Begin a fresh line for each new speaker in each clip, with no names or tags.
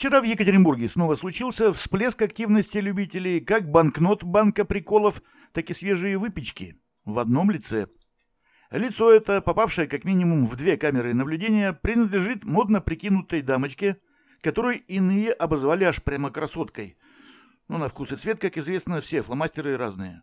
Вчера в Екатеринбурге снова случился всплеск активности любителей как банкнот банка приколов, так и свежие выпечки в одном лице. Лицо это, попавшее как минимум в две камеры наблюдения, принадлежит модно прикинутой дамочке, которую иные обозвали аж прямо красоткой. Но на вкус и цвет, как известно, все фломастеры разные.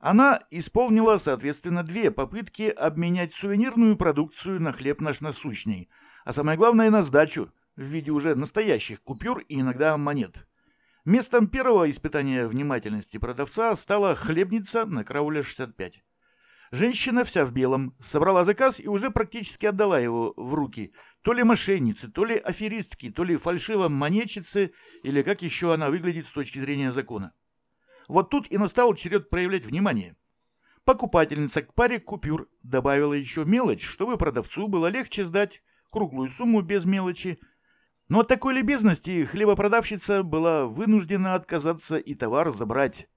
Она исполнила, соответственно, две попытки обменять сувенирную продукцию на хлеб наш насущный, а самое главное на сдачу – в виде уже настоящих купюр и иногда монет. Местом первого испытания внимательности продавца стала хлебница на карауле 65. Женщина вся в белом собрала заказ и уже практически отдала его в руки то ли мошенницы, то ли аферистки, то ли фальшиво монетчицы, или как еще она выглядит с точки зрения закона. Вот тут и настал черед проявлять внимание. Покупательница к паре купюр добавила еще мелочь, чтобы продавцу было легче сдать круглую сумму без мелочи, но от такой любезности хлебопродавщица была вынуждена отказаться и товар забрать.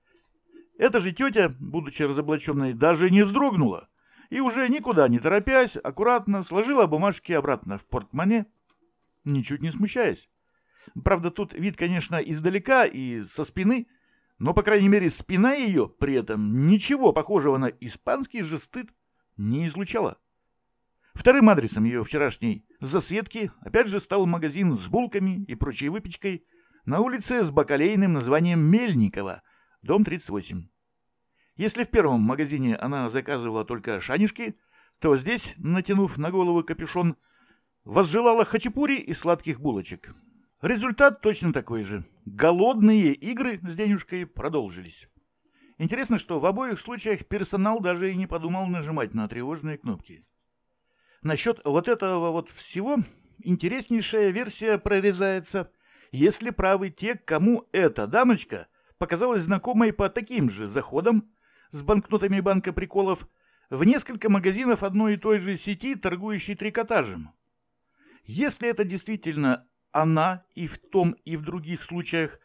Эта же тетя, будучи разоблаченной, даже не вздрогнула и уже никуда не торопясь, аккуратно сложила бумажки обратно в портмоне, ничуть не смущаясь. Правда, тут вид, конечно, издалека и со спины, но, по крайней мере, спина ее при этом ничего похожего на испанский же стыд не излучала. Вторым адресом ее вчерашней засветки опять же стал магазин с булками и прочей выпечкой на улице с бакалейным названием Мельникова, дом 38. Если в первом магазине она заказывала только шанишки, то здесь, натянув на голову капюшон, возжелала хачапури и сладких булочек. Результат точно такой же. Голодные игры с денежкой продолжились. Интересно, что в обоих случаях персонал даже и не подумал нажимать на тревожные кнопки. Насчет вот этого вот всего интереснейшая версия прорезается, если правы те, кому эта дамочка показалась знакомой по таким же заходам с банкнотами банка приколов в несколько магазинов одной и той же сети, торгующей трикотажем. Если это действительно она и в том, и в других случаях,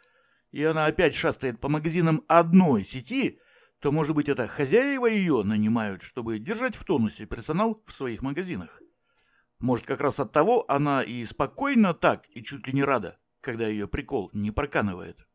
и она опять шастает по магазинам одной сети – то, может быть, это хозяева ее нанимают, чтобы держать в тонусе персонал в своих магазинах. Может, как раз от того она и спокойно так, и чуть ли не рада, когда ее прикол не проканывает.